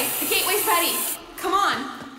Okay, the gateway's ready. Come on.